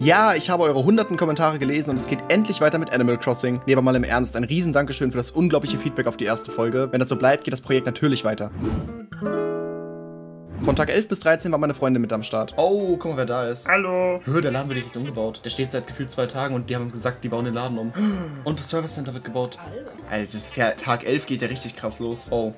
Ja, ich habe eure hunderten Kommentare gelesen und es geht endlich weiter mit Animal Crossing. Nee, aber mal im Ernst, ein riesen Dankeschön für das unglaubliche Feedback auf die erste Folge. Wenn das so bleibt, geht das Projekt natürlich weiter. Von Tag 11 bis 13 war meine Freundin mit am Start. Oh, guck mal, wer da ist. Hallo. Hö, der Laden wird direkt umgebaut. Der steht seit gefühlt zwei Tagen und die haben gesagt, die bauen den Laden um. Und das Service Center wird gebaut. Alter, das ist ja, Tag 11 geht ja richtig krass los. Oh.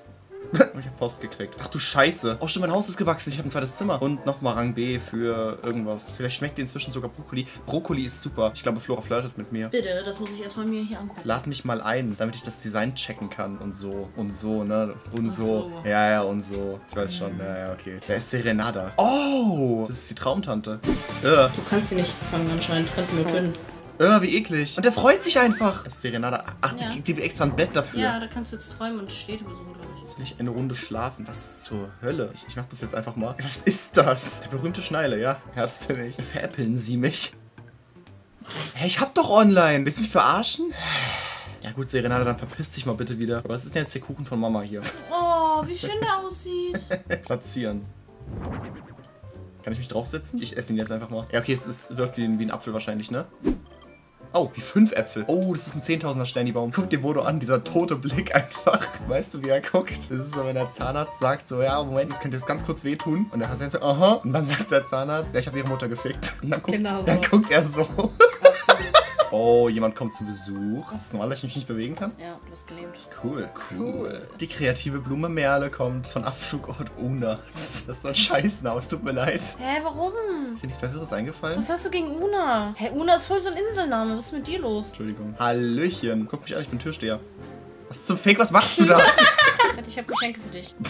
ich hab Post gekriegt. Ach du Scheiße. Oh, stimmt, mein Haus ist gewachsen. Ich habe ein zweites Zimmer. Und nochmal Rang B für irgendwas. Vielleicht schmeckt dir inzwischen sogar Brokkoli. Brokkoli ist super. Ich glaube, Flora flirtet mit mir. Bitte, das muss ich erstmal mir hier angucken. Lad mich mal ein, damit ich das Design checken kann und so. Und so, ne? Und Ach so. so. Ja, ja, und so. Ich weiß schon. Ja, ja, okay. Wer ist Serenada? Oh! Das ist die Traumtante. Äh, Du kannst sie nicht fangen anscheinend, du kannst sie nur töten. äh, wie eklig. Und der freut sich einfach. Das ist Serenada. Ach, die Ja. kriegt die extra ein Bett dafür. Ja, da kannst du jetzt träumen und Städte besuchen, glaube ich. Soll ich eine Runde schlafen? Was zur Hölle? Ich, ich mach das jetzt einfach mal. Was ist das? Der berühmte Schneile, ja? Ja, das bin ich. Veräppeln Sie mich? Hey, ich hab doch online. Willst du mich verarschen? Ja gut, Serenade, dann verpiss dich mal bitte wieder. Aber was ist denn jetzt der Kuchen von Mama hier? Oh, wie schön der aussieht. Platzieren. Kann ich mich draufsetzen? Ich esse ihn jetzt einfach mal. Ja, okay, es ist, wirkt wie ein, wie ein Apfel wahrscheinlich, ne? Oh, wie fünf Äpfel. Oh, das ist ein 10.000er Sternibaum. Guck dir Bodo an, dieser tote Blick einfach. Weißt du, wie er guckt? Das ist so, wenn der Zahnarzt sagt so, ja, Moment, das könnte jetzt ganz kurz wehtun. Und der Patient so, aha. Und dann sagt der Zahnarzt, ja, ich habe ihre Mutter gefickt. Und dann guckt, Genau so. dann guckt er so. Absolut. Oh, jemand kommt zu Besuch. Das ist normal, dass ich mich nicht bewegen kann. Ja, du bist gelähmt. Cool, cool. Die kreative Blume Merle kommt von Abflugort Una. Das ist so ein Scheißname, es tut mir leid. Hä, warum? Ist dir nichts Besseres eingefallen? Was hast du gegen Una? Hä, Una ist voll so ein Inselname. Was ist mit dir los? Entschuldigung. Hallöchen. Guck mich an, ich bin Türsteher. Was zum Fake? Was machst du da? Warte, ich habe Geschenke für dich.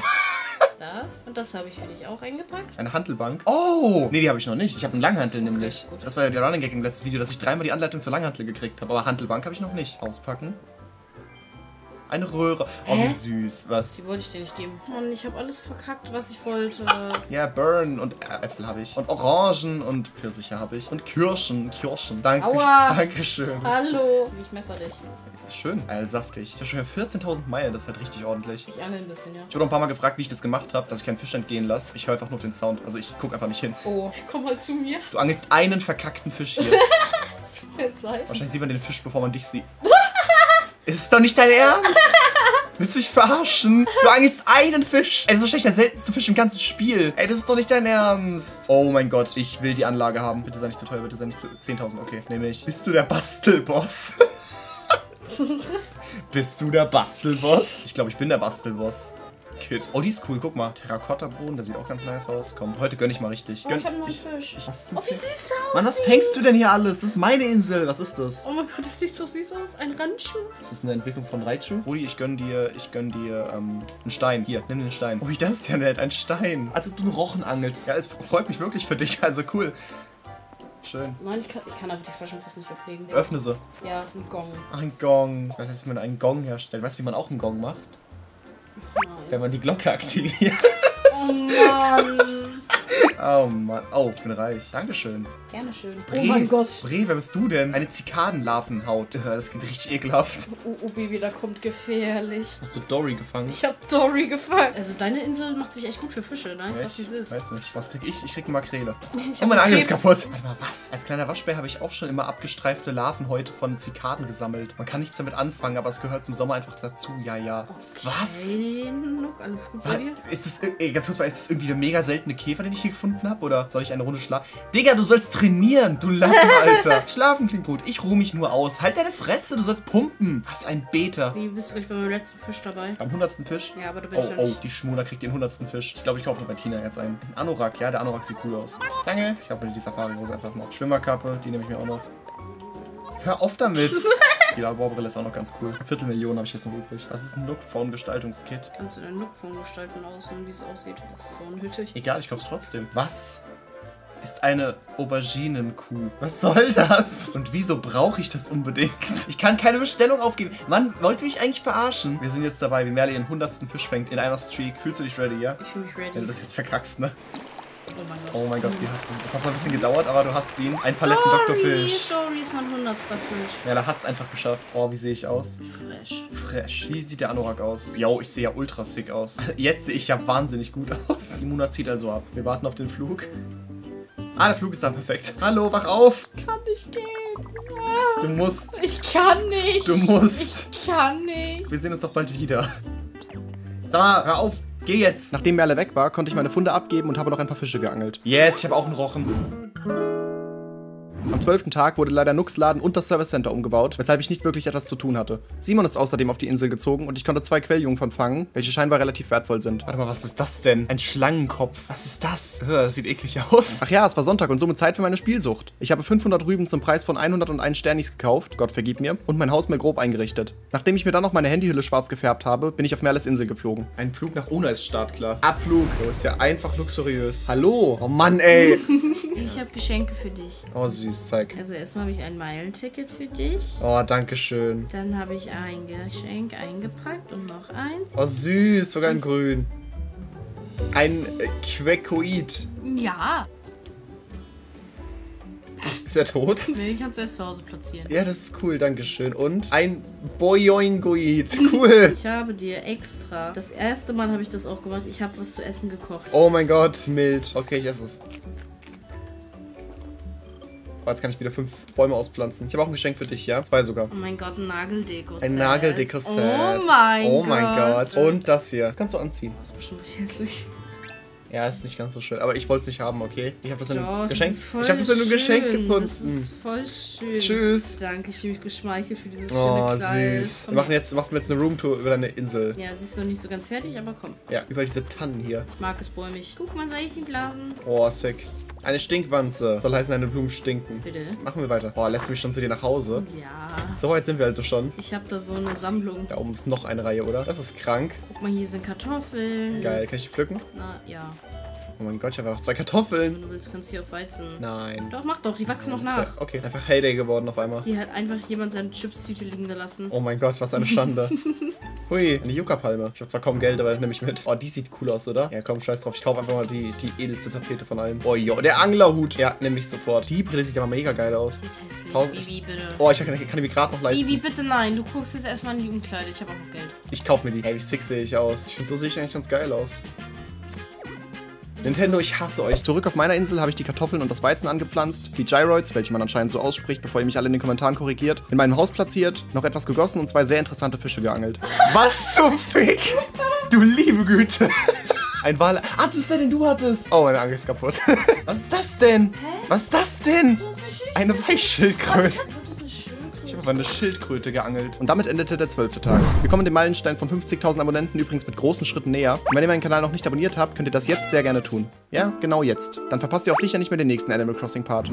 Das und das habe ich für dich auch eingepackt. Eine Hantelbank. Oh! Nee, die habe ich noch nicht. Ich habe einen Langhantel nämlich. gut. Das war ja der Running Gag im letzten Video, dass ich dreimal die Anleitung zur Langhantel gekriegt habe. Aber Hantelbank habe ich noch nicht. Auspacken. Eine Röhre. Oh, wie süß. Was? Die wollte ich dir nicht geben. Mann, ich habe alles verkackt, was ich wollte. Ja, Burn und Äpfel habe ich. Und Orangen und Pfirsiche habe ich. Und Kirschen. Kirschen. Danke. Aua. Dankeschön. Hallo. Ich messer dich. Schön. Äh, saftig. Ich habe schon wieder 14.000 Meilen. Das ist halt richtig ordentlich. Ich angel ein bisschen, ja. Ich wurde auch ein paar Mal gefragt, wie ich das gemacht habe, dass ich keinen Fisch entgehen lasse. Ich höre einfach nur den Sound. Also ich gucke einfach nicht hin. Oh, komm mal zu mir. Du angelst einen verkackten Fisch hier. Es tut mir jetzt leid. Wahrscheinlich sieht man den Fisch, bevor man dich sieht. Ist es doch nicht dein Ernst? Willst du mich verarschen? Du angelst einen Fisch. Ey, das ist wahrscheinlich der seltenste Fisch im ganzen Spiel. Ey, das ist doch nicht dein Ernst. Oh mein Gott, ich will die Anlage haben. Bitte sei nicht zu teuer, bitte sei nicht zu... 10.000, okay. Nehme ich. Bist du der Bastelboss? Bist du der Bastelboss? Ich glaube, ich bin der Bastelboss. Kid. Oh, die ist cool. Guck mal. Terrakotta-Boden, der sieht auch ganz nice aus. Komm, heute gönn ich mal richtig. Oh, Gönn, ich habe einen neuen Fisch. was zum Oh, wie süß das Mann, was fängst du denn hier alles? Das ist meine Insel. Was ist das? Oh mein Gott, das sieht so süß aus. Ein Randschuh. Das ist eine Entwicklung von Raichu. Rudi, ich gönn dir, ich gönn dir ähm, einen Stein. Hier, nimm den Stein. Ui, das ist ja nett, ein Stein. Also du einen Rochen angelst. Ja, es freut mich wirklich für dich. Also cool. Schön. Nein, ich kann, ich kann einfach die Flaschenpost nicht weglegen. Öffne sie. Ja, ein Gong. Ach, ein Gong. Ich weiß jetzt, wie man einen Gong herstellt. Weißt du, wie man auch einen Gong macht? Wenn man die Glocke aktiviert. Oh Mann. Oh Mann. Oh, ich bin reich. Dankeschön. Gerne schön. Bre, Oh mein Gott. Bre, wer bist du denn? Eine Zikadenlarvenhaut. Das geht richtig ekelhaft. Oh, oh Baby, da kommt gefährlich. Hast du Dory gefangen? Ich hab Dory gefangen. Also deine Insel macht sich echt gut für Fische, ne? Ich sag, wie es ist. Weiß nicht. Was krieg ich? Ich krieg eine Makrele. Ich Und meine Angel ist kaputt. Warte mal, was? Als kleiner Waschbär habe ich auch schon immer abgestreifte Larvenhäute von Zikaden gesammelt. Man kann nichts damit anfangen, aber es gehört zum Sommer einfach dazu. Ja, ja. Was? Hey, Nook, alles gut bei dir? Ist das, ey, ganz kurz mal, ist das irgendwie der mega seltene Käfer, den ich hier gefunden habe? Oder soll ich eine Runde schlafen? Digga, du sollst trainieren, du Lappen, Alter. Schlafen klingt gut. Ich ruhe mich nur aus. Halt deine Fresse, du sollst pumpen. Was ein Beter. Wie bist du gleich bei meinem letzten Fisch dabei? Beim hundertsten Fisch? Ja, aber da bin Oh, noch oh, nicht. die Schmuna kriegt den hundertsten Fisch. Ich glaube, ich kaufe mir bei Tina jetzt einen. Ein Anorak, ja, der Anorak sieht cool aus. Danke. Ich habe mir die Safari-Hose einfach noch. Schwimmerkappe, die nehme ich mir auch noch. Hör auf damit. die Laborbrille ist auch noch ganz cool. Viertelmillion habe ich jetzt noch übrig. Das ist ein Look-Phone-Gestaltungskit. Kannst du deinen Nook-Phone gestalten außen, wie es aussieht? Das ist so unnötig. Egal, ich kauf's trotzdem. Was ist eine Auberginenkuh? Was soll das? Und wieso brauche ich das unbedingt? Ich kann keine Bestellung aufgeben. Mann, wollt ihr mich eigentlich verarschen? Wir sind jetzt dabei, wie Merle ihren hundertsten Fisch fängt in einer Streak. Fühlst du dich ready, ja? Ich fühle mich ready. Wenn du das jetzt verkackst, ne? Oh mein Gott. Oh mein Gott, hat, das hat zwar ein bisschen gedauert, aber du hast ihn. Ein Paletten Dr. Dory, Fisch. Dory ist mein hundertster Fisch. Merle hat's einfach geschafft. Oh, wie sehe ich aus? Fresh. Fresh. Wie sieht der Anorak aus? Yo, ich sehe ja ultra sick aus. Jetzt sehe ich ja wahnsinnig gut aus. Die Mona zieht also ab. Wir warten auf den Flug. Ah, der Flug ist da perfekt. Hallo, wach auf. Kann nicht gehen. Du musst. Ich kann nicht. Du musst. Ich kann nicht. Wir sehen uns doch bald wieder. Sag mal, hör auf. Geh jetzt. Nachdem Merle weg war, konnte ich meine Funde abgeben und habe noch ein paar Fische geangelt. Yes, ich habe auch einen Rochen. Am zwölften Tag wurde leider Nux Laden und das Service Center umgebaut, weshalb ich nicht wirklich etwas zu tun hatte. Simon ist außerdem auf die Insel gezogen und ich konnte zwei Quelljungfern fangen, welche scheinbar relativ wertvoll sind. Warte mal, was ist das denn? Ein Schlangenkopf. Was ist das? Das sieht eklig aus. Ach ja, es war Sonntag und somit Zeit für meine Spielsucht. Ich habe 500 Rüben zum Preis von 101 Sternis gekauft, Gott vergib mir, und mein Haus mir grob eingerichtet. Nachdem ich mir dann noch meine Handyhülle schwarz gefärbt habe, bin ich auf Merles Insel geflogen. Ein Flug nach Una ist startklar. Abflug. Oh, ist ja einfach luxuriös. Hallo. Oh Mann, ey. Ich habe Geschenke für dich. Oh, süß, zeig. Also erstmal habe ich ein Meilenticket für dich. Oh, danke schön. Dann habe ich ein Geschenk eingepackt und noch eins. Oh, süß, sogar in grün. Ein äh, Quekoid. Ja. Ist er tot? Nee, kannst du erst zu Hause platzieren. Ja, das ist cool, danke schön. Und ein Boyoingoid. Cool. Ich habe dir extra. Das erste Mal habe ich das auch gemacht. Ich habe was zu essen gekocht. Oh mein Gott, mild. Okay, ich esse es. Oh, jetzt kann ich wieder fünf Bäume auspflanzen. Ich habe auch ein Geschenk für dich, ja? Zwei sogar. Oh mein Gott, ein Nageldeko. Ein Nageldeko-Set. Oh mein Oh mein Gott. Gott. Und das hier. Das kannst du anziehen. Das ist bestimmt nicht hässlich. Ja, ist nicht ganz so schön. Aber ich wollte es nicht haben, okay? Ich habe das in einem das Geschenk. Ich habe das in einem. Geschenk Das gefunden. ist voll schön. Tschüss. Danke, ich fühle mich geschmeichelt für dieses Oh, schöne Kleid. süß. Wir Komm machen her. jetzt, machst mir jetzt eine Roomtour über deine Insel. Ja, sie ist noch nicht so ganz fertig, aber komm. Ja, über diese Tannen hier. Ich mag es bäumig. Guck mal, Seifenblasen. Oh, sick. Eine Stinkwanze. Soll heißen, deine Blumen stinken. Bitte. Machen wir weiter. Boah, lässt du mich schon zu dir nach Hause? Ja. So weit sind wir also schon. Ich habe da so eine Sammlung. Da oben ist noch eine Reihe, oder? Das ist krank. Guck mal, hier sind Kartoffeln. Geil. Kann ich die pflücken? Na, ja. Oh mein Gott, ich habe einfach zwei Wenn Kartoffeln. du willst, kannst du hier auch Weizen. Nein. Doch, mach doch, die wachsen noch nach. wär- Okay, einfach Heyday geworden auf einmal. Hier hat einfach jemand seine Chips-Tüte liegen gelassen. Oh mein Gott, was eine Schande. Hui, eine Yucca-Palme. Ich habe zwar kaum Geld, aber das nehme ich mit. Oh, die sieht cool aus, oder? Ja, komm, scheiß drauf. Ich kaufe einfach mal die, die edelste Tapete von allen. Oh, jo, der Anglerhut. Ja, nehme ich sofort. Die Brille sieht aber mega geil aus. Das hässlich. Tausend- Bibi, bitte. Oh, ich kann, kann die mir gerade noch leisten. Bibi, bitte nein. Du guckst jetzt erstmal in die Umkleide. Ich habe auch noch Geld. Ich kaufe mir die. Ey, wie sick sehe ich aus. Ich finde, so sehe ich eigentlich ganz geil aus. Nintendo, ich hasse euch. Zurück auf meiner Insel habe ich die Kartoffeln und das Weizen angepflanzt, die Gyroids, welche man anscheinend so ausspricht, bevor ihr mich alle in den Kommentaren korrigiert, in meinem Haus platziert, noch etwas gegossen und zwei sehr interessante Fische geangelt. Was zum Fick? Du liebe Güte. Ein Wal. Ah, das ist der, den du hattest. Oh, meine Angel ist kaputt. Was ist das denn? Was ist das denn? Eine Weichschildkröte. Auf eine Schildkröte geangelt. Und damit endete der zwölfte Tag. Wir kommen dem Meilenstein von 50.000 Abonnenten übrigens mit großen Schritten näher. Und wenn ihr meinen Kanal noch nicht abonniert habt, könnt ihr das jetzt sehr gerne tun. Ja, genau jetzt. Dann verpasst ihr auch sicher nicht mehr den nächsten Animal Crossing Part.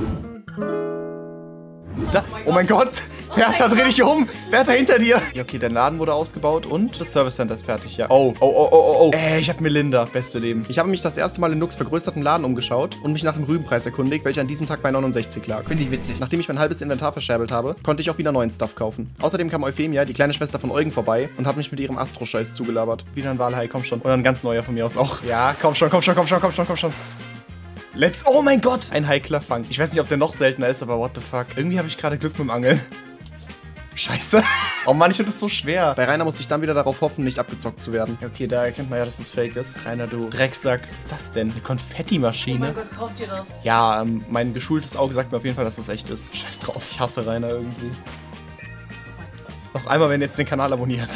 Da, oh mein Gott! Bertha, dreh dich um! Bertha, hinter dir! Ja, okay, der Laden wurde ausgebaut und das Service Center ist fertig, ja. Oh, oh, oh, oh, oh, oh. Äh, ich hab Melinda. Beste Leben. Ich habe mich das erste Mal in Nux vergrößerten Laden umgeschaut und mich nach dem Rübenpreis erkundigt, welcher an diesem Tag bei 69 lag. Finde ich witzig. Nachdem ich mein halbes Inventar verscherbelt habe, konnte ich auch wieder neuen Stuff kaufen. Außerdem kam Euphemia, die kleine Schwester von Eugen, vorbei und hat mich mit ihrem Astro-Scheiß zugelabert. Wieder ein Walhai, komm schon. Oder ein ganz neuer von mir aus auch. Ja, komm schon, komm schon, komm schon, komm schon, komm schon. Let's. Oh mein Gott! Ein Heikler-Fang. Ich weiß nicht, ob der noch seltener ist, aber what the fuck. Irgendwie habe ich gerade Glück mit dem Angeln. Scheiße. Oh Mann, ich finde das so schwer. Bei Rainer musste ich dann wieder darauf hoffen, nicht abgezockt zu werden. Okay, da erkennt man ja, dass es fake ist. Rainer, du Drecksack. Was ist das denn? Eine Konfettimaschine? Gott, kauft ihr das? Ja, ähm, mein geschultes Auge sagt mir auf jeden Fall, dass das echt ist. Scheiß drauf, ich hasse Rainer irgendwie. Noch einmal, wenn ihr jetzt den Kanal abonniert.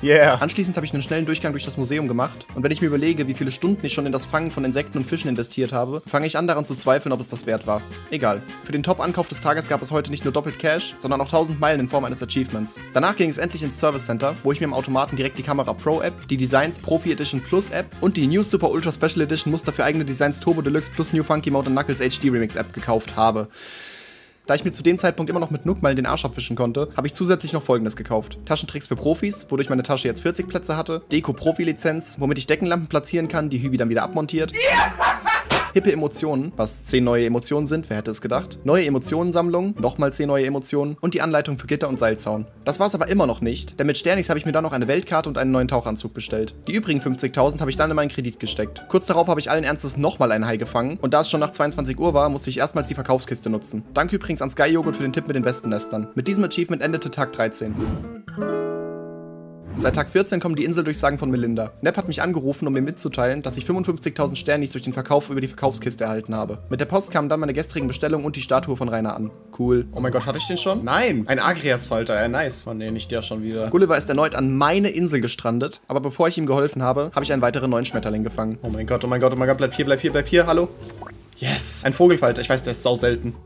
Yeah. Anschließend habe ich einen schnellen Durchgang durch das Museum gemacht. Und wenn ich mir überlege, wie viele Stunden ich schon in das Fangen von Insekten und Fischen investiert habe, fange ich an daran zu zweifeln, ob es das wert war. Egal. Für den Top-Ankauf des Tages gab es heute nicht nur doppelt Cash, sondern auch 1000 Meilen in Form eines Achievements. Danach ging es endlich ins Service Center, wo ich mir im Automaten direkt die Kamera Pro App, die Designs Profi Edition Plus App und die New Super Ultra Special Edition Muster für eigene Designs Turbo Deluxe plus New Funky Mode Knuckles HD Remix App gekauft habe. Da ich mir zu dem Zeitpunkt immer noch mit Nook mal den Arsch abwischen konnte, habe ich zusätzlich noch folgendes gekauft. Taschentricks für Profis, wodurch meine Tasche jetzt 40 Plätze hatte. Deko-Profi-Lizenz, womit ich Deckenlampen platzieren kann, die Hübi dann wieder abmontiert. Hippe Emotionen, was 10 neue Emotionen sind, wer hätte es gedacht. Neue Emotionensammlung, nochmal 10 neue Emotionen und die Anleitung für Gitter und Seilzaun. Das war es aber immer noch nicht, denn mit Sternix habe ich mir dann noch eine Weltkarte und einen neuen Tauchanzug bestellt. Die übrigen 50.000 habe ich dann in meinen Kredit gesteckt. Kurz darauf habe ich allen Ernstes nochmal einen Hai gefangen und da es schon nach 22 Uhr war, musste ich erstmals die Verkaufskiste nutzen. Danke übrigens an Sky Joghurt für den Tipp mit den Wespennestern. Mit diesem Achievement endete Tag 13. Seit Tag 14 kommen die Inseldurchsagen von Melinda. Nep hat mich angerufen, um mir mitzuteilen, dass ich 55.000 Sternis durch den Verkauf über die Verkaufskiste erhalten habe. Mit der Post kamen dann meine gestrigen Bestellungen und die Statue von Rainer an. Cool. Oh mein Gott, hatte ich den schon? Nein, ein Agrias-Falter, ja nice. Oh nee, nicht der schon wieder. Gulliver ist erneut an meine Insel gestrandet, aber bevor ich ihm geholfen habe, habe ich einen weiteren neuen Schmetterling gefangen. Oh mein Gott, oh mein Gott, oh mein Gott, bleib hier, bleib hier, bleib hier, hallo? Yes, ein Vogelfalter, ich weiß, der ist sau selten.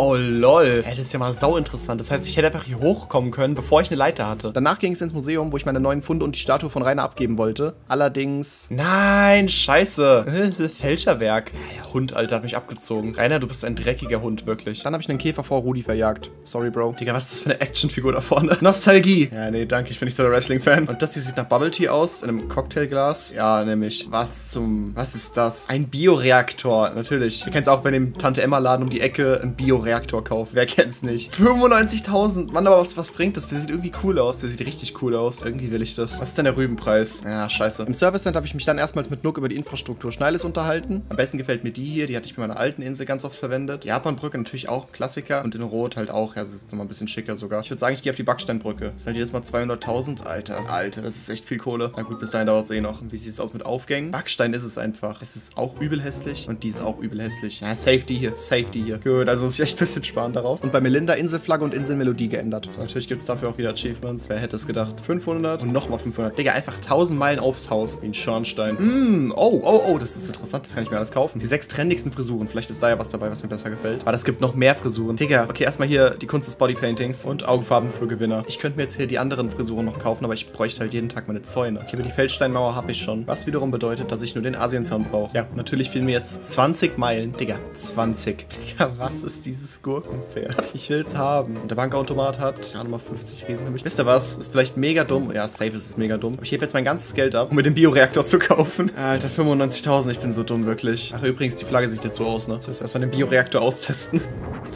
Oh lol. Ey, das ist ja mal sau interessant. Das heißt, ich hätte einfach hier hochkommen können, bevor ich eine Leiter hatte. Danach ging es ins Museum, wo ich meine neuen Funde und die Statue von Rainer abgeben wollte. Allerdings... Nein, scheiße. Das ist Fälscherwerk. Ja, der Hund, Alter, hat mich abgezogen. Rainer, du bist ein dreckiger Hund, wirklich. Dann habe ich einen Käfer vor Rudi verjagt. Sorry, Bro. Digga, was ist das für eine Actionfigur da vorne? Nostalgie. Ja, nee, danke. Ich bin nicht so der Wrestling-Fan. Und das hier sieht nach Bubble Tea aus, in einem Cocktailglas. Ja, nämlich. Was zum... Was ist das? Ein Bioreaktor. Natürlich. Ihr kennt es auch bei dem Tante-Emma-Laden um die Ecke. Ein Bioreaktor. Reaktor kaufen. Wer kennt's nicht? 95.000. Mann, aber was, was bringt das? Der sieht irgendwie cool aus. Der sieht richtig cool aus. Irgendwie will ich das. Was ist denn der Rübenpreis? Ja, scheiße. Im Service Center habe ich mich dann erstmals mit Nook über die Infrastruktur Schneiles unterhalten. Am besten gefällt mir die hier. Die hatte ich bei meiner alten Insel ganz oft verwendet. Die Japanbrücke natürlich auch Klassiker. Und in Rot halt auch. Ja, das ist nochmal ein bisschen schicker sogar. Ich würde sagen, ich gehe auf die Backsteinbrücke. Das sind halt jedes Mal 200.000. Alter, Alter, das ist echt viel Kohle. Na gut, bis dahin dauert es eh noch. Wie sieht es aus mit Aufgängen? Backstein ist es einfach. Es ist auch übel hässlich. Und die ist auch übel hässlich. Ja, Safety hier. Safety hier. Gut, also muss ich echt bisschen sparen darauf. Und bei Melinda Inselflagge und Inselmelodie geändert. So, natürlich gibt es dafür auch wieder Achievements. Wer hätte es gedacht? 500 und nochmal 500. Digga, einfach 1000 Meilen aufs Haus. Wie ein Schornstein. Mm, oh, oh, oh, das ist interessant. Das kann ich mir alles kaufen. Die sechs trendigsten Frisuren. Vielleicht ist da ja was dabei, was mir besser gefällt. Aber es gibt noch mehr Frisuren. Digga, okay, erstmal hier die Kunst des Bodypaintings und Augenfarben für Gewinner. Ich könnte mir jetzt hier die anderen Frisuren noch kaufen, aber ich bräuchte halt jeden Tag meine Zäune. Okay, aber die Feldsteinmauer habe ich schon. Was wiederum bedeutet, dass ich nur den Asienzaun brauche. Ja, natürlich fehlen mir jetzt 20 Meilen. Digga, 20. Digga, was ist dieses Gurkenpferd? Ich will's haben. Und der Bankautomat hat ja nochmal 50 Riesen für mich. Wisst ihr was? Ist vielleicht mega dumm. Ja, safe ist es mega dumm. Aber ich hebe jetzt mein ganzes Geld ab, um mir den Bioreaktor zu kaufen. Alter, 95.000. Ich bin so dumm, wirklich. Ach, übrigens, die Flagge sieht jetzt so aus, ne? Jetzt müssen wir erstmal den Bioreaktor austesten.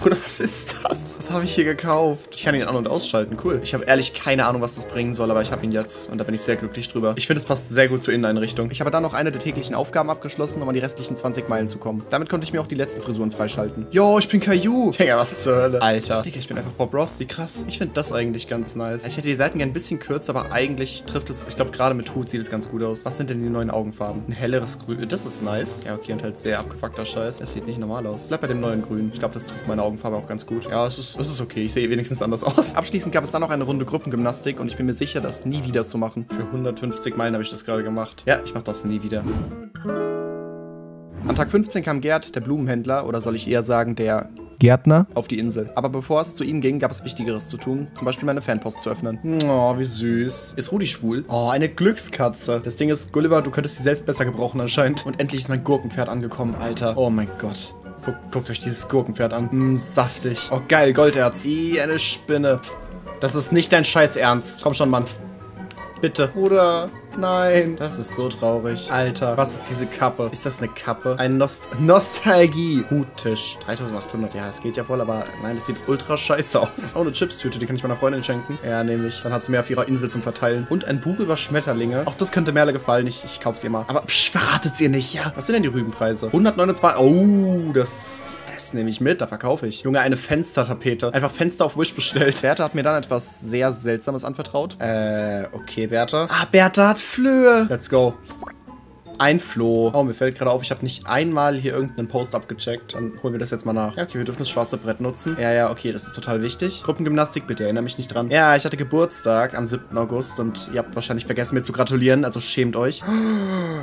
Bruder, was ist das? Was habe ich hier gekauft? Ich kann ihn an- und ausschalten. Cool. Ich habe ehrlich keine Ahnung, was das bringen soll, aber ich habe ihn jetzt. Und da bin ich sehr glücklich drüber. Ich finde, es passt sehr gut zur Inneneinrichtung. Ich habe dann noch eine der täglichen Aufgaben abgeschlossen, um an die restlichen 20 Meilen zu kommen. Damit konnte ich mir auch die letzten Frisuren freischalten. Jo, ich bin Caillou. Digga, was zur Hölle. Alter. Digga, ich bin einfach Bob Ross. Wie krass. Ich finde das eigentlich ganz nice. Ich hätte die Seiten gerne ein bisschen kürzer, aber eigentlich trifft es, ich glaube, gerade mit Hut sieht es ganz gut aus. Was sind denn die neuen Augenfarben? Ein helleres Grün. Das ist nice. Ja, okay, und halt sehr abgefuckter Scheiß. Das sieht nicht normal aus. Bleib bei dem neuen Grün. Ich glaube, das trifft meine Augenfarbe auch ganz gut. Ja, es ist, es ist okay. Ich sehe wenigstens anders aus. Abschließend gab es dann noch eine Runde Gruppengymnastik und ich bin mir sicher, das nie wieder zu machen. Für 150 Meilen habe ich das gerade gemacht. Ja, ich mache das nie wieder. An Tag 15 kam Gerd, der Blumenhändler, oder soll ich eher sagen, der Gärtner auf die Insel. Aber bevor es zu ihm ging, gab es Wichtigeres zu tun. Zum Beispiel meine Fanpost zu öffnen. Oh, wie süß. Ist Rudi schwul? Oh, eine Glückskatze. Das Ding ist, Gulliver, du könntest sie selbst besser gebrauchen anscheinend. Und endlich ist mein Gurkenpferd angekommen, Alter. Oh mein Gott. Guck, guckt euch dieses Gurkenpferd an. Mm, saftig. Oh, geil, Golderz. I, eine Spinne. Das ist nicht dein Scheiß Ernst. Komm schon, Mann. Bitte. Bruder. Nein, das ist so traurig. Alter, was ist diese Kappe? Ist das eine Kappe? Ein Nost Nostalgie. Huttisch. 3800, ja, das geht ja voll, aber nein, das sieht ultra scheiße aus. Oh, eine Chipstüte, die kann ich meiner Freundin schenken. Ja, nämlich. Dann hat sie mehr auf ihrer Insel zum Verteilen. Und ein Buch über Schmetterlinge. Auch das könnte Merle gefallen. Ich, ich kauf's ihr mal. Aber psch, verratet's ihr nicht, ja. Was sind denn die Rübenpreise? 129. Oh, das, das nehme ich mit. Da verkaufe ich. Junge, eine Fenstertapete. Einfach Fenster auf Wish bestellt. Bertha hat mir dann etwas sehr Seltsames anvertraut. Äh, okay, Bertha. Ah, Bertha hat Flöhe. Let's go. Ein Floh. Oh, mir fällt gerade auf, ich habe nicht einmal hier irgendeinen Post abgecheckt. Dann holen wir das jetzt mal nach. Ja, okay, wir dürfen das schwarze Brett nutzen. Ja, ja, okay, das ist total wichtig. Gruppengymnastik, bitte erinnere mich nicht dran. Ja, ich hatte Geburtstag am 7. August und ihr habt wahrscheinlich vergessen, mir zu gratulieren, also schämt euch.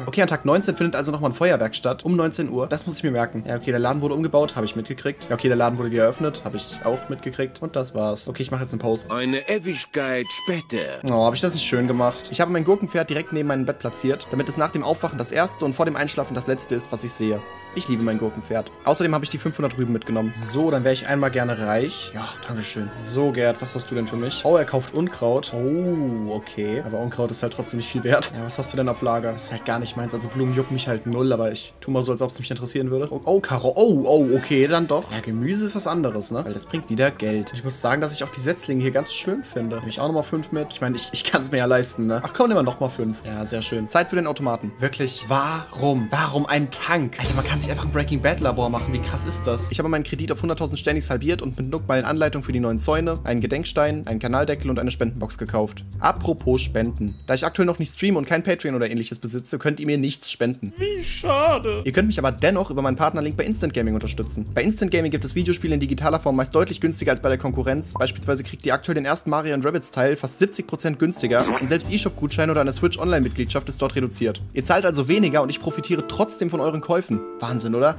Okay, an Tag 19 findet also nochmal ein Feuerwerk statt, um 19 Uhr. Das muss ich mir merken. Ja, okay, der Laden wurde umgebaut, habe ich mitgekriegt. Ja, okay, der Laden wurde wieder eröffnet, habe ich auch mitgekriegt. Und das war's. Okay, ich mache jetzt einen Post. Eine Ewigkeit später. Oh, habe ich das nicht schön gemacht. Ich habe mein Gurkenpferd direkt neben meinem Bett platziert, damit es nach dem Aufwachen das erste und vor dem Einschlafen das letzte ist, was ich sehe. Ich liebe mein Gurkenpferd. Außerdem habe ich die 500 Rüben mitgenommen. So, dann wäre ich einmal gerne reich. Ja, dankeschön. So, Gerd, was hast du denn für mich? Oh, er kauft Unkraut. Oh, okay. Aber Unkraut ist halt trotzdem nicht viel wert. Ja, was hast du denn auf Lager? Ist halt gar nicht meins. Also Blumen jucken mich halt null, aber ich tue mal so, als ob es mich interessieren würde. Oh, oh Karo. Oh, oh, okay, dann doch. Ja, Gemüse ist was anderes, ne? Weil das bringt wieder Geld. Ich muss sagen, dass ich auch die Setzlinge hier ganz schön finde. Nehme ich auch nochmal fünf mit. Ich meine, ich, ich kann es mir ja leisten, ne? Ach komm, nehmen wir nochmal fünf. Ja, sehr schön. Zeit für den Automaten. Wirklich, warum? Warum ein Tank? Alter, man kann kann sich einfach ein Breaking Bad Labor machen. Wie krass ist das? Ich habe meinen Kredit auf 100.000 Sternys halbiert und mit Nook mal eine Anleitung für die neuen Zäune, einen Gedenkstein, einen Kanaldeckel und eine Spendenbox gekauft. Apropos Spenden. Da ich aktuell noch nicht streame und kein Patreon oder ähnliches besitze, könnt ihr mir nichts spenden. Wie schade. Ihr könnt mich aber dennoch über meinen Partnerlink bei Instant Gaming unterstützen. Bei Instant Gaming gibt es Videospiele in digitaler Form meist deutlich günstiger als bei der Konkurrenz. Beispielsweise kriegt ihr aktuell den ersten Mario Rabbids Teil fast 70% günstiger und selbst eShop-Gutschein oder eine Switch Online-Mitgliedschaft ist dort reduziert. Ihr zahlt also weniger und ich profitiere trotzdem von euren Käufen. Wahnsinn, oder?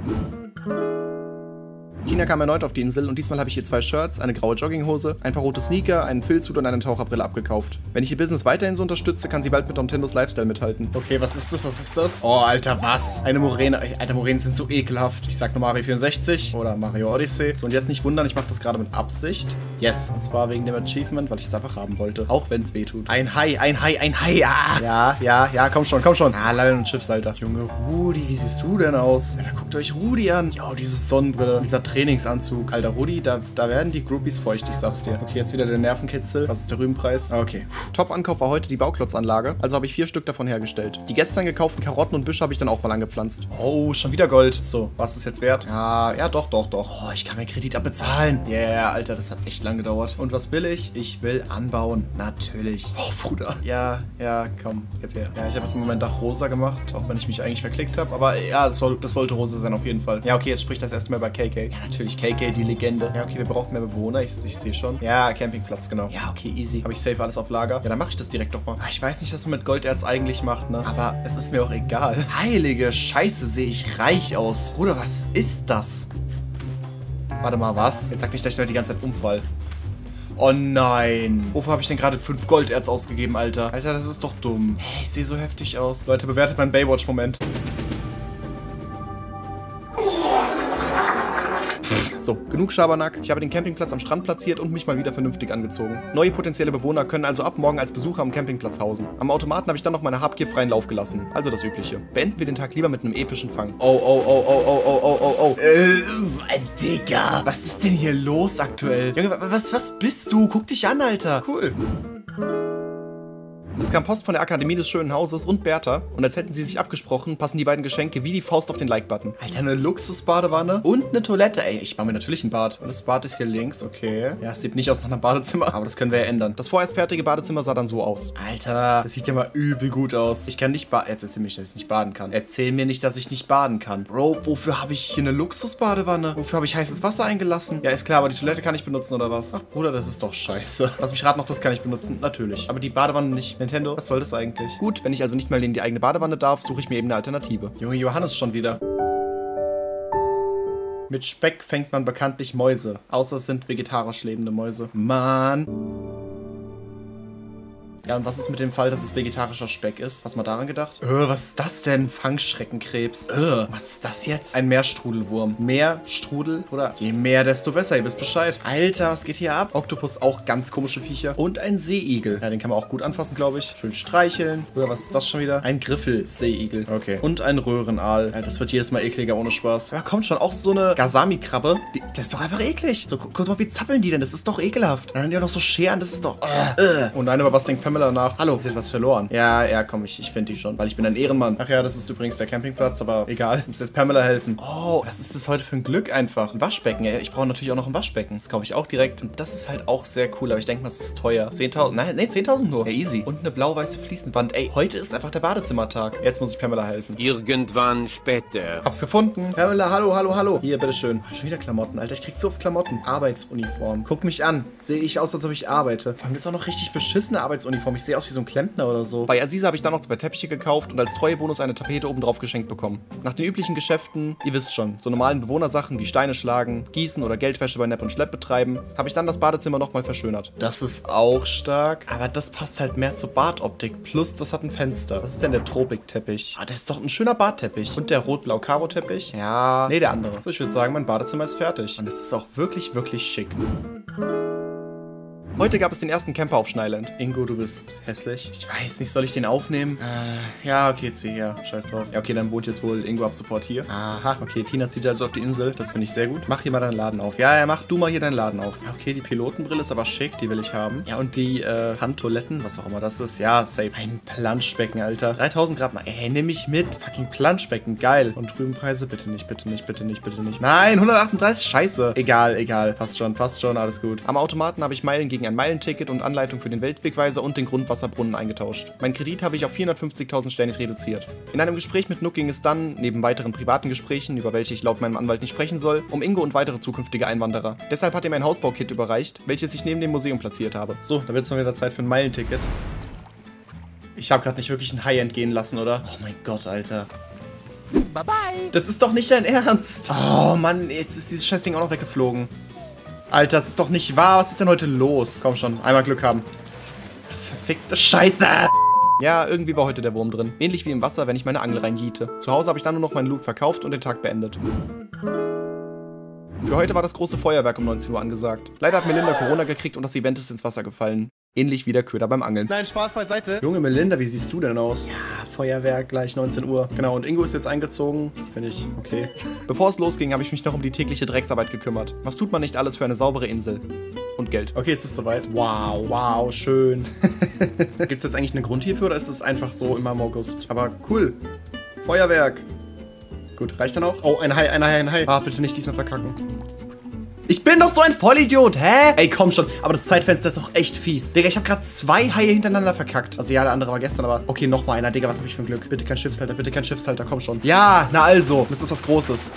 Tina kam erneut auf die Insel und diesmal habe ich ihr zwei Shirts, eine graue Jogginghose, ein paar rote Sneaker, einen Filzhut und eine Taucherbrille abgekauft. Wenn ich ihr Business weiterhin so unterstütze, kann sie bald mit Nintendos Lifestyle mithalten. Okay, was ist das? Was ist das? Oh, Alter, was? Eine Moräne. Alter, Moränen sind so ekelhaft. Ich sag nur Mario 64 oder Mario Odyssey. So, und jetzt nicht wundern, ich mache das gerade mit Absicht. Yes, und zwar wegen dem Achievement, weil ich es einfach haben wollte. Auch wenn es weh tut. Ein Hai, ein Hai, ein Hai, ah! Ja, ja, ja, komm schon, komm schon. Ah, leider ein Schiffsalter. Junge Rudi, wie siehst du denn aus? Ja, guckt euch Rudi an. Jo, diese Sonnenbrille, dieser Trainingsanzug. Alter, Rudi, da, da werden die Groupies feucht, ich sag's dir. Okay, jetzt wieder der Nervenkitzel. Was ist der Rübenpreis? Ah, okay. Top-Ankauf war heute die Bauklotzanlage, also habe ich vier Stück davon hergestellt. Die gestern gekauften Karotten und Büsche habe ich dann auch mal angepflanzt. Oh, schon wieder Gold. So, was ist jetzt wert? Ja, ja, doch, doch, doch. Oh, ich kann meinen Kredit abbezahlen. Yeah, Alter, das hat echt lang gedauert. Und was will ich? Ich will anbauen. Natürlich. Oh, Bruder. Ja, ja, komm, gib her. Ja, ich habe jetzt im Moment Dach rosa gemacht, auch wenn ich mich eigentlich verklickt habe. Aber ja, das, soll, das sollte rosa sein auf jeden Fall. Ja, okay, jetzt spricht das erste Mal bei KK. Ja, natürlich KK, die Legende. Ja, okay, wir brauchen mehr Bewohner. Ich, ich sehe schon. Ja, Campingplatz, genau. Ja, okay, easy. Habe ich safe alles auf Lager? Ja, dann mache ich das direkt doch mal. Ah, Ich weiß nicht, was man mit Golderz eigentlich macht, ne? Aber es ist mir auch egal. Heilige Scheiße, sehe ich reich aus. Bruder, was ist das? Warte mal, was? Jetzt sag nicht, dass ich da die ganze Zeit umfall. Oh nein. Wofür habe ich denn gerade 5 Golderz ausgegeben, Alter? Alter, das ist doch dumm. Hey, ich sehe so heftig aus. Leute, bewertet meinen Baywatch-Moment. So, genug Schabernack. Ich habe den Campingplatz am Strand platziert und mich mal wieder vernünftig angezogen. Neue potenzielle Bewohner können also ab morgen als Besucher am Campingplatz hausen. Am Automaten habe ich dann noch meine Habgier freien Lauf gelassen. Also das Übliche. Beenden wir den Tag lieber mit einem epischen Fang. Oh, oh, oh, oh, oh, oh, oh, oh, oh. Äh, Digga. Was ist denn hier los aktuell? Junge, was, was bist du? Guck dich an, Alter. Cool. Es kam Post von der Akademie des Schönen Hauses und Bertha und als hätten sie sich abgesprochen, passen die beiden Geschenke wie die Faust auf den Like-Button. Alter, eine Luxusbadewanne und eine Toilette. Ey, ich baue mir natürlich ein Bad. Und das Bad ist hier links, okay. Ja, es sieht nicht aus nach einem Badezimmer, aber das können wir ja ändern. Das vorerst fertige Badezimmer sah dann so aus. Alter, das sieht ja mal übel gut aus. Ich kann nicht baden. Jetzt erzähl mir nicht, dass ich nicht baden kann. Erzähl mir nicht, dass ich nicht baden kann. Bro, wofür habe ich hier eine Luxusbadewanne? Wofür habe ich heißes Wasser eingelassen? Ja, ist klar, aber die Toilette kann ich benutzen oder was? Ach, Bruder, das ist doch scheiße. Lass mich raten, noch das kann ich benutzen. Natürlich. Aber die Badewanne nicht. Nintendo, was soll das eigentlich? Gut, wenn ich also nicht mal in die eigene Badewanne darf, suche ich mir eben eine Alternative. Junge Johannes schon wieder. Mit Speck fängt man bekanntlich Mäuse. Außer es sind vegetarisch lebende Mäuse. Mann. Ja, und was ist mit dem Fall, dass es vegetarischer Speck ist? Hast du mal daran gedacht? Äh, was ist das denn? Fangschreckenkrebs. Äh, was ist das jetzt? Ein Meerstrudelwurm. Meerstrudel? Oder je mehr, desto besser. Ihr wisst Bescheid. Alter, was geht hier ab? Oktopus, auch ganz komische Viecher. Und ein Seeigel. Ja, den kann man auch gut anfassen, glaube ich. Schön streicheln. Oder was ist das schon wieder? Ein Griffel-Seeigel. Okay. Und ein Röhrenaal. Ja, das wird jedes Mal ekliger, ohne Spaß. Ja, kommt schon. Auch so eine Gasami-Krabbe. Das ist doch einfach eklig. So, gu guck mal, wie zappeln die denn? Das ist doch ekelhaft. Und dann haben die auch noch so Scheren. Das ist doch... Äh, äh. Oh nein, aber was denkt Pamela nach? Hallo, ist etwas verloren. Ja, ja, komm, ich, ich finde die schon. Weil ich bin ein Ehrenmann. Ach ja, das ist übrigens der Campingplatz, aber egal. Ich muss jetzt Pamela helfen. Oh, was ist das heute für ein Glück einfach? Ein Waschbecken, ey. Ich brauche natürlich auch noch ein Waschbecken. Das kaufe ich auch direkt. Und das ist halt auch sehr cool, aber ich denke mal, es ist teuer. 10.000, nein, nee, 10.000 nur. Ja, easy. Und eine blau-weiße Fliesenwand. Ey, heute ist einfach der Badezimmertag. Jetzt muss ich Pamela helfen. Irgendwann später. Hab's gefunden. Pamela, hallo, hallo, hallo. Hier, bitteschön. Ah, Schon wieder Klamotten, Alter. Ich krieg so oft Klamotten. Arbeitsuniform. Guck mich an. Sehe ich aus, als ob ich arbeite. Vor allem das ist auch noch richtig beschissene Arbeitsuniform. Ich sehe aus wie so ein Klempner oder so. Bei Aziza habe ich dann noch zwei Teppiche gekauft und als Treuebonus eine Tapete obendrauf geschenkt bekommen. Nach den üblichen Geschäften, ihr wisst schon, so normalen Bewohnersachen wie Steine schlagen, gießen oder Geldwäsche bei Nepp und Schlepp betreiben, habe ich dann das Badezimmer nochmal verschönert. Das ist auch stark. Aber das passt halt mehr zur Badoptik. Plus, das hat ein Fenster. Was ist denn der Tropikteppich? Ah, das ist doch ein schöner Badteppich. Und der rot-blau-karo-Teppich? Ja. Nee, der andere. So, ich würde sagen, mein Badezimmer ist fertig. Und es ist auch wirklich, wirklich schick. Heute gab es den ersten Camper auf Schneeland. Ingo, du bist hässlich. Ich weiß nicht, soll ich den aufnehmen? Äh, ja, okay, hier her. Scheiß drauf. Ja, okay, dann wohnt jetzt wohl Ingo ab sofort hier. Aha, okay, Tina zieht also auf die Insel. Das finde ich sehr gut. Mach hier mal deinen Laden auf. Ja, ja, mach du mal hier deinen Laden auf. Ja, okay, die Pilotenbrille ist aber schick, die will ich haben. Ja, und die äh, Handtoiletten, was auch immer das ist. Ja, safe. Ein Planschbecken, Alter. 3000 Grad mal. Ey, nimm mich mit. Fucking Planschbecken, geil. Und drüben Preise, bitte nicht, bitte nicht, bitte nicht, bitte nicht. Nein, 138, scheiße. Egal, egal. Passt schon, passt schon, alles gut. Am Automaten habe ich Meilen gegen ein Meilenticket und Anleitung für den Weltwegweiser und den Grundwasserbrunnen eingetauscht. Mein Kredit habe ich auf 450.000 Sternis reduziert. In einem Gespräch mit Nook ging es dann, neben weiteren privaten Gesprächen, über welche ich laut meinem Anwalt nicht sprechen soll, um Ingo und weitere zukünftige Einwanderer. Deshalb hat er mir ein Hausbaukit überreicht, welches ich neben dem Museum platziert habe. So, da wird es mal wieder Zeit für ein Meilenticket. Ich habe gerade nicht wirklich ein High-End gehen lassen, oder? Oh mein Gott, Alter. Bye bye. Das ist doch nicht dein Ernst. Oh Mann, jetzt ist dieses Scheißding auch noch weggeflogen. Alter, das ist doch nicht wahr. Was ist denn heute los? Komm schon, einmal Glück haben. Verfickte Scheiße. Ja, irgendwie war heute der Wurm drin. Ähnlich wie im Wasser, wenn ich meine Angel reinjiete. Zu Hause habe ich dann nur noch meinen Loot verkauft und den Tag beendet. Für heute war das große Feuerwerk um 19 Uhr angesagt. Leider hat Melinda Corona gekriegt und das Event ist ins Wasser gefallen. Ähnlich wie der Köder beim Angeln. Nein, Spaß beiseite. Junge Melinda, wie siehst du denn aus? Ja, Feuerwerk, gleich 19 Uhr. Genau, und Ingo ist jetzt eingezogen. Finde ich okay. Bevor es losging, habe ich mich noch um die tägliche Drecksarbeit gekümmert. Was tut man nicht alles für eine saubere Insel? Und Geld. Okay, ist es soweit? Wow, wow, schön. Gibt es jetzt eigentlich einen Grund hierfür oder ist es einfach so immer im August? Aber cool. Feuerwerk. Gut, reicht dann auch? Oh, ein Hai, ein Hai, ein Hai. Ah, bitte nicht diesmal verkacken. Ich bin doch so ein Vollidiot, hä? Ey, komm schon. Aber das Zeitfenster ist doch echt fies. Digga, ich habe gerade zwei Haie hintereinander verkackt. Also ja, der andere war gestern, aber... Okay, nochmal einer. Digga, was habe ich für ein Glück? Bitte kein Schiffshalter, bitte kein Schiffshalter. Komm schon. Ja, na also. Das ist was Großes.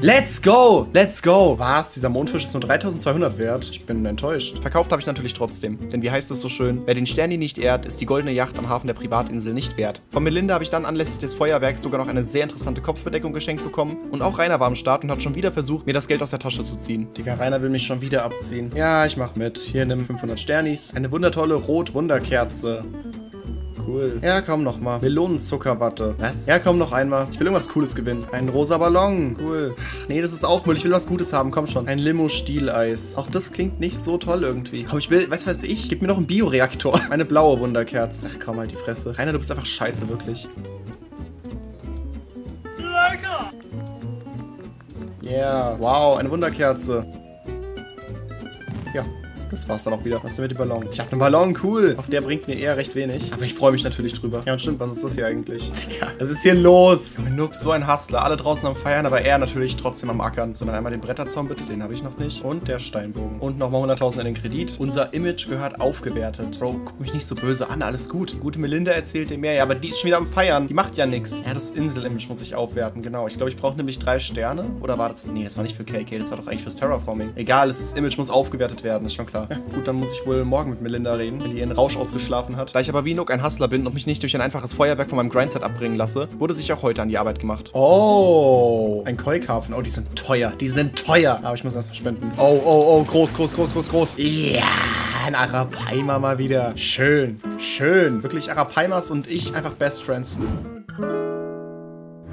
Let's go! Let's go! Was? Dieser Mondfisch ist nur 3200 wert? Ich bin enttäuscht. Verkauft habe ich natürlich trotzdem. Denn wie heißt es so schön? Wer den Sterni nicht ehrt, ist die goldene Yacht am Hafen der Privatinsel nicht wert. Von Melinda habe ich dann anlässlich des Feuerwerks sogar noch eine sehr interessante Kopfbedeckung geschenkt bekommen. Und auch Rainer war am Start und hat schon wieder versucht, mir das Geld aus der Tasche zu ziehen. Digga, Rainer will mich schon wieder abziehen. Ja, ich mach mit. Hier, nimm 500 Sternis. Eine wundertolle Rot-Wunderkerze. Cool. Ja, komm noch mal. Melonenzuckerwatte. Was? Ja, komm noch einmal. Ich will irgendwas Cooles gewinnen. Ein rosa Ballon. Cool. Ach, nee, das ist auch Müll. Ich will was Gutes haben. Komm schon. Ein Limo-Stieleis. Auch das klingt nicht so toll irgendwie. Aber ich will, was weiß ich, gib mir noch einen Bioreaktor. Eine blaue Wunderkerze. Ach, komm halt die Fresse. Rainer, du bist einfach scheiße, wirklich. Yeah. Wow, eine Wunderkerze. Ja, das war's dann auch wieder. Was ist denn mit dem Ballon? Ich habe einen Ballon, cool. Auch der bringt mir eher recht wenig. Aber ich freue mich natürlich drüber. Ja, und stimmt, was ist das hier eigentlich? Digga, was ist hier los? Nook, so ein Hustler. Alle draußen am Feiern, aber er natürlich trotzdem am Ackern. Sondern einmal den Bretterzaun bitte, den habe ich noch nicht. Und der Steinbogen. Und nochmal 100.000 in den Kredit. Unser Image gehört aufgewertet. Bro, guck mich nicht so böse an, alles gut. Die gute Melinda erzählt dir mehr. Ja, aber die ist schon wieder am Feiern. Die macht ja nichts. Ja, das Insel-Image muss ich aufwerten, genau. Ich glaube, ich brauche nämlich drei Sterne. Oder war das... Nee, das war nicht für KK, das war doch eigentlich fürs Terraforming. Egal, das Image muss aufgewertet werden, ist schon klar. Gut, dann muss ich wohl morgen mit Melinda reden, wenn die ihren Rausch ausgeschlafen hat. Da ich aber wie Nook ein Hustler bin und mich nicht durch ein einfaches Feuerwerk von meinem Grindset abbringen lasse, wurde sich auch heute an die Arbeit gemacht. Oh, ein Koi-Karpfen. Oh, die sind teuer. Die sind teuer. Aber ich muss erst spenden. Oh, oh, oh, groß, groß, groß, groß, groß. Ja, ein Arapaima mal wieder. Schön, schön. Wirklich Arapaimas und ich einfach Best Friends.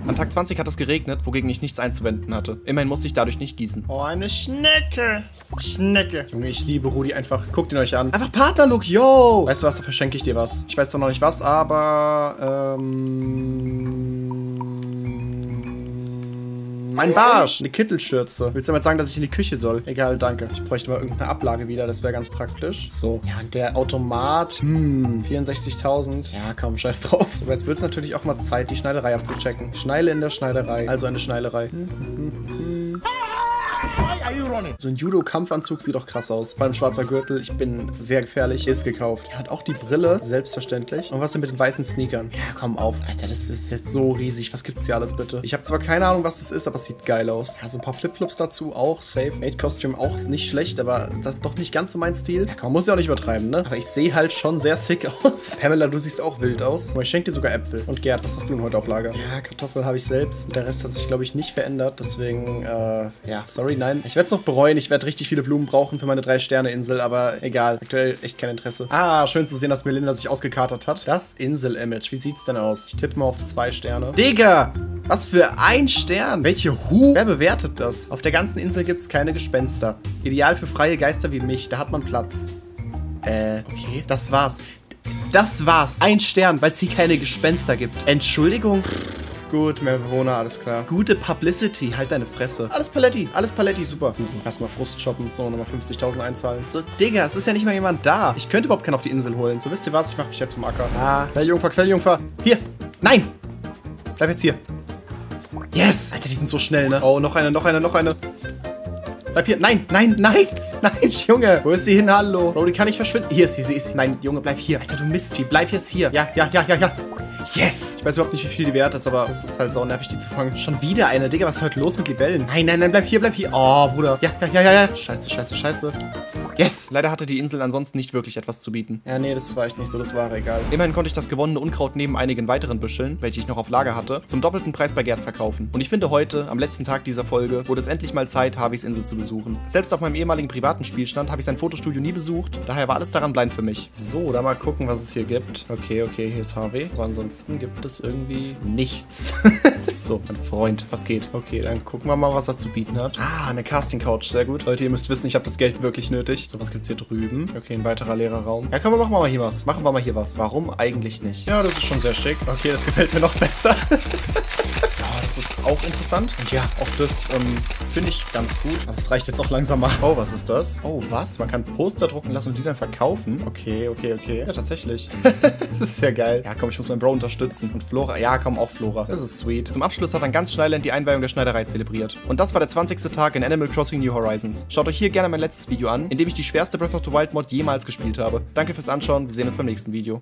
An Tag 20 hat es geregnet, wogegen ich nichts einzuwenden hatte. Immerhin musste ich dadurch nicht gießen. Oh, eine Schnecke. Schnecke. Junge, ich liebe Rudi einfach. Guckt ihn euch an. Einfach Partnerlook, yo! Weißt du was, dafür schenke ich dir was. Ich weiß zwar noch nicht was, aber... Ähm... Mein Barsch. Eine Kittelschürze. Willst du damit sagen, dass ich in die Küche soll? Egal, danke. Ich bräuchte mal irgendeine Ablage wieder. Das wäre ganz praktisch. So. Ja, und der Automat. Hm, 64.000. Ja, komm, scheiß drauf. So, jetzt wird es natürlich auch mal Zeit, die Schneiderei abzuchecken. Schneile in der Schneiderei. Also eine Schneiderei. Hm, hm, hm, hm. So ein Judo-Kampfanzug sieht doch krass aus. Vor allem schwarzer Gürtel. Ich bin sehr gefährlich. Ist gekauft. Er hat auch die Brille, selbstverständlich. Und was denn mit den weißen Sneakern? Ja, komm auf. Alter, das ist jetzt so riesig. Was gibt's hier alles bitte? Ich habe zwar keine Ahnung, was das ist, aber es sieht geil aus. Ja, so ein paar Flipflops dazu. Auch safe. Made Costume auch nicht schlecht, aber das doch nicht ganz so mein Stil. Ja, komm, muss ja auch nicht übertreiben, ne? Aber ich sehe halt schon sehr sick aus. Pamela, du siehst auch wild aus. Aber ich schenke dir sogar Äpfel. Und Gerd, was hast du denn heute auf Lager? Ja, Kartoffeln habe ich selbst. Der Rest hat sich, glaube ich, nicht verändert. Deswegen, äh, ja, sorry, nein. Ich werde es noch bereuen. Ich werde richtig viele Blumen brauchen für meine Drei-Sterne-Insel, aber egal. Aktuell echt kein Interesse. Ah, schön zu sehen, dass Melinda sich ausgekatert hat. Das Insel-Image. Wie sieht's denn aus? Ich tippe mal auf zwei Sterne. Digga! Was für ein Stern? Welche Hu? Wer bewertet das? Auf der ganzen Insel gibt's keine Gespenster. Ideal für freie Geister wie mich. Da hat man Platz. Äh, okay. Das war's. Das war's. Ein Stern, weil es hier keine Gespenster gibt. Entschuldigung. Gut, mehr Bewohner, alles klar. Gute Publicity, halt deine Fresse. Alles Paletti, alles Paletti, super. Erstmal Frust shoppen, so nochmal 50.000 einzahlen. So, Digga, es ist ja nicht mal jemand da. Ich könnte überhaupt keinen auf die Insel holen. So, wisst ihr was? Ich mach mich jetzt vom Acker. Ah, Quelljungfer, Quelljungfer. Hier. Nein. Bleib jetzt hier. Yes. Alter, die sind so schnell, ne? Oh, noch eine, noch eine, noch eine. Bleib hier. Nein, nein, nein. Nein, Junge. Wo ist sie hin? Hallo. Bro, die kann nicht verschwinden. Hier ist sie, sie ist sie. Nein, Junge, bleib hier. Alter, du Mistvieh. Bleib jetzt hier. Ja, ja, ja, ja, ja. Yes! Ich weiß überhaupt nicht, wie viel die wert ist, aber es ist halt sau nervig, die zu fangen. Schon wieder eine. Digga, was ist heute los mit Libellen? Nein, nein, nein, bleib hier, bleib hier. Oh, Bruder. Ja, ja, ja, ja, ja. Scheiße, scheiße, scheiße. Yes! Leider hatte die Insel ansonsten nicht wirklich etwas zu bieten. Ja, nee, das war echt nicht so, das war egal. Immerhin konnte ich das gewonnene Unkraut neben einigen weiteren Büscheln, welche ich noch auf Lager hatte, zum doppelten Preis bei Gerd verkaufen. Und ich finde heute, am letzten Tag dieser Folge, wurde es endlich mal Zeit, Harveys Insel zu besuchen. Selbst auf meinem ehemaligen privaten Spielstand habe ich sein Fotostudio nie besucht, daher war alles daran blind für mich. So, da mal gucken, was es hier gibt. Okay, okay, hier ist Harvey. Aber ansonsten gibt es irgendwie nichts. so, mein Freund, was geht? Okay, dann gucken wir mal, was er zu bieten hat. Ah, eine Casting Couch, sehr gut. Leute, ihr müsst wissen, ich habe das Geld wirklich nötig. So, was gibt's hier drüben? Okay, ein weiterer leerer Raum. Ja, komm, machen wir mal hier was. Machen wir mal hier was. Warum eigentlich nicht? Ja, das ist schon sehr schick. Okay, das gefällt mir noch besser. Das ist auch interessant. Und ja, auch das ähm, finde ich ganz gut. Aber es reicht jetzt auch langsam mal. Oh, was ist das? Oh, was? Man kann Poster drucken lassen und die dann verkaufen? Okay, okay, okay. Ja, tatsächlich. das ist ja geil. Ja, komm, ich muss meinen Bro unterstützen. Und Flora. Ja, komm, auch Flora. Das ist sweet. Zum Abschluss hat dann ganz Schneiland die Einweihung der Schneiderei zelebriert. Und das war der 20. Tag in Animal Crossing New Horizons. Schaut euch hier gerne mein letztes Video an, in dem ich die schwerste Breath of the Wild Mod jemals gespielt habe. Danke fürs Anschauen. Wir sehen uns beim nächsten Video.